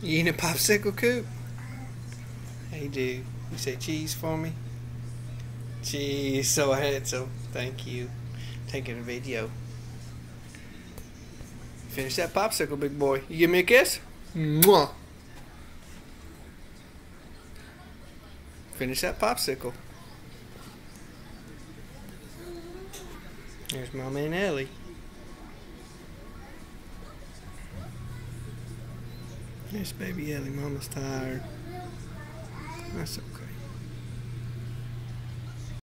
You eating a popsicle, Coop? Hey, dude. You say cheese for me? Cheese, so handsome. Thank you. Taking a video. Finish that popsicle, big boy. You give me a kiss? Mwah. Finish that popsicle. There's Mama and Ellie. Yes, baby Ellie. Mama's tired. That's